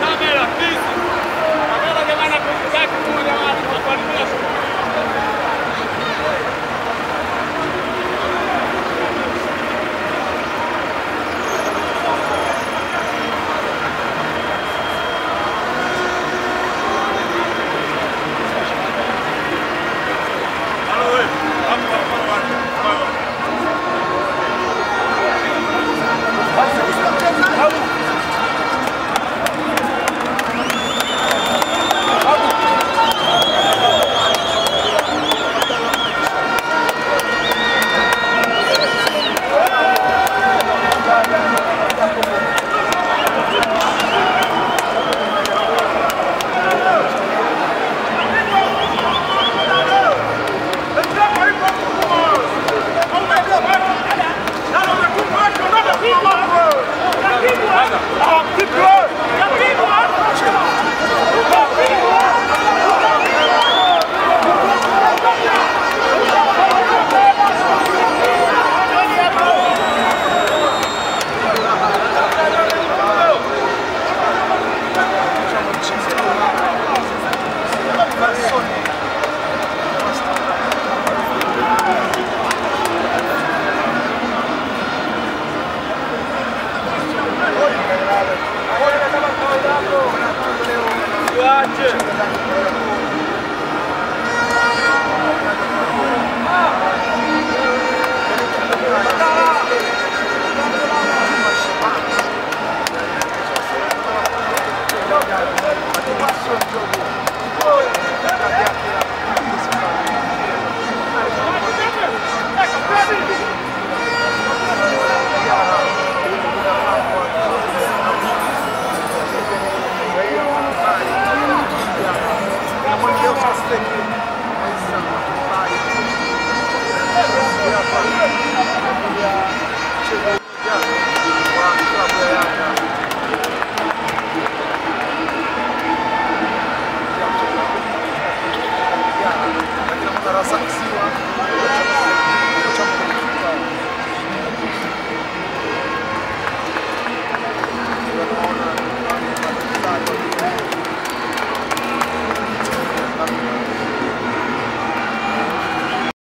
Kamera, please.